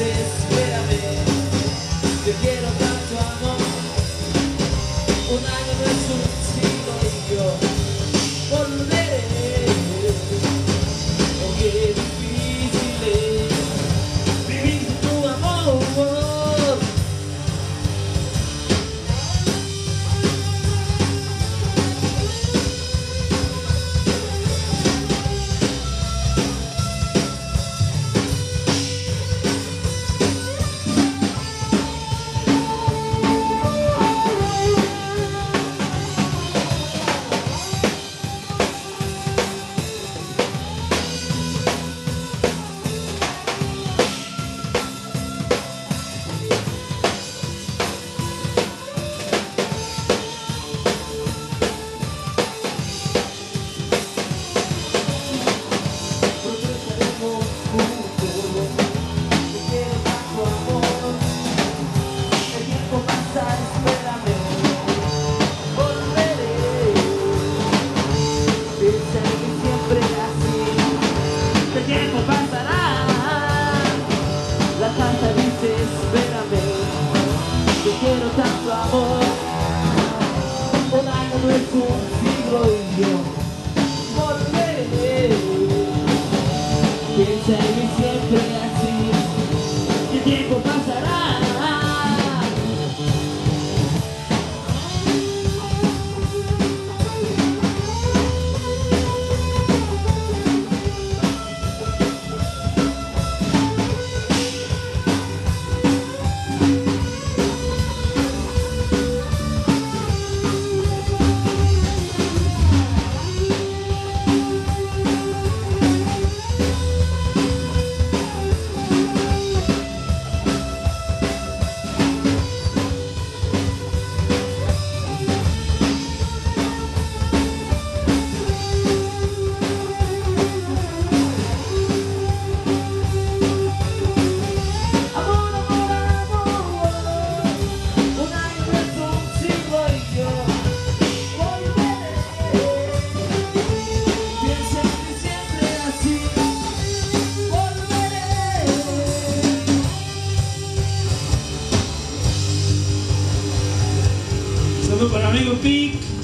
dice espérame, yo quiero tanto amor. Un año dice espérame. Te quiero tanto amor. Un año no es un siglo y yo volveré. Piensa en mí siempre así, y el tiempo pasará. Saludos para amigo Pic.